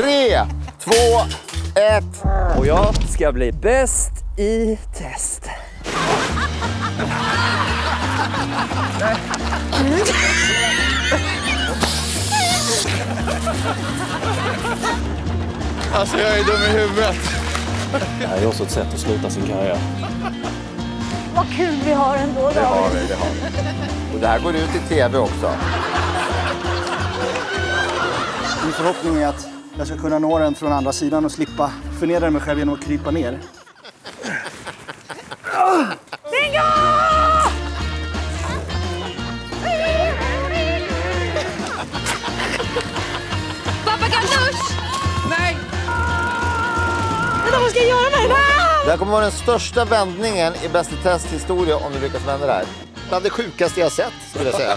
Tre, två, ett. Och jag ska bli bäst i test. Alltså jag är dum i huvudet. Det här är också ett sätt att sluta sin karriär. Vad kul vi har ändå. Det har vi, det har vi. Och det här går ut i tv också. Min förhoppning är att jag ska kunna nå den från andra sidan och slippa förnedra mig själv genom att krypa ner. Bingo! Pappa Ganoush! Nej! Vänta, vad ska jag göra med den? Ah! Det här kommer vara den största vändningen i Bäst i test historia om du lyckas vända det här. Bland det sjukaste jag sett, skulle jag säga.